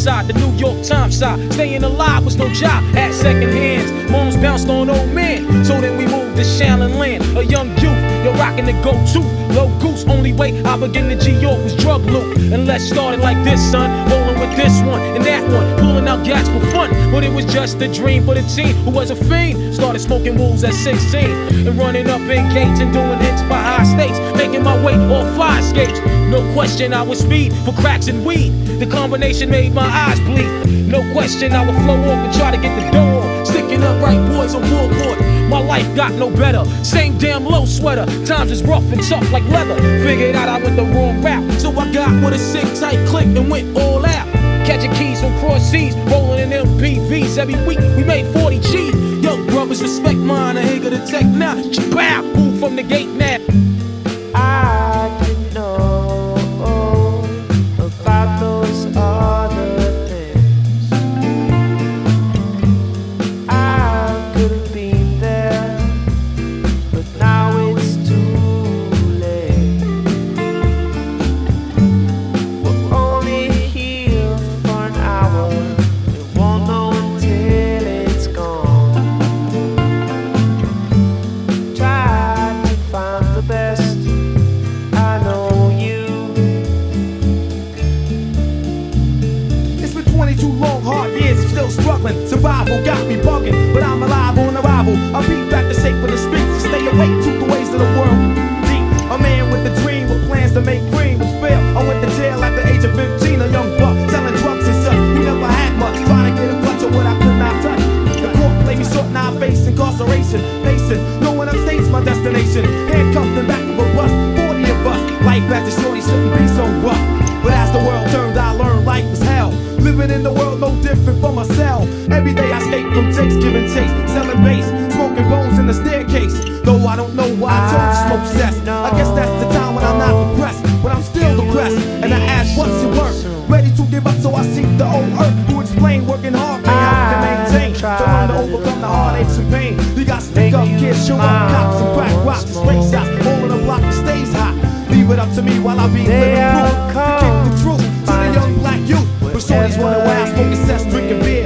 side, the New York Times side. Staying alive was no job at second hands. Moms bounced on old men, so then we moved to Shallon Land. A young youth, you're rocking the go-to. Low goose, only way I begin to G York was drug loot. And let's start it like this, son. Rolling with this one and that one, pulling out gas for fun. But it was just a dream for the teen who was a fiend. Started smoking wools at 16 and running up in gates and doing hits by high stakes. Making my way off fire skates. No question, I would speed for cracks and weed. The combination made my eyes bleed. No question, I would flow off and try to get the door. Sticking up right boys on board. My life got no better. Same damn low sweater. Times is rough and tough like leather. Figured out I went the wrong route. So I got with a sick tight click and went all out. Catching keys from cross seas, rolling in MPVs every week. We made 40 G's. Yo, brothers, respect mine. I ain't gonna take now. Bow, move from the gate now. Bugging, but I'm alive on arrival. I beat back the shape of the streets to stay awake to the ways of the world. Deep, a man with a dream with plans to make cream was fail. I went to jail at the age of 15, a young buck selling drugs and such. You never had much, trying to get a clutch of what I could not touch. The court played me short, now I face incarceration. Pacing, no one upstates my destination. So I seek the old earth who explain working hard can help to maintain. To learn to overcome the heartaches and pain. You got stick up kids, show up cops and crack rocks, straight shots, all in the block that stays hot. Leave it up to me while I be living proof to kick the truth to the young black youth. But shorties wonder why I smoking cess, drinking beer.